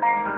thank you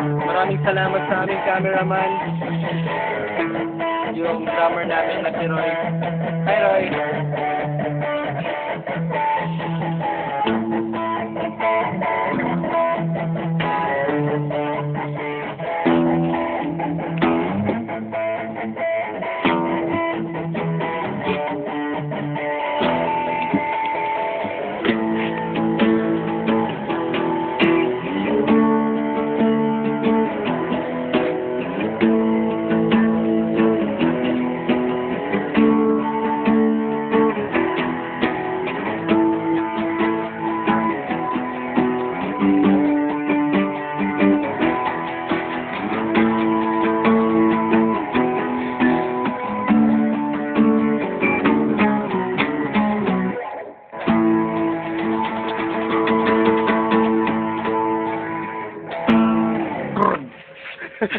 Maraming salamat sa aming cameraman. Yung drummer namin na si Roy. Hi Roy! Thank you.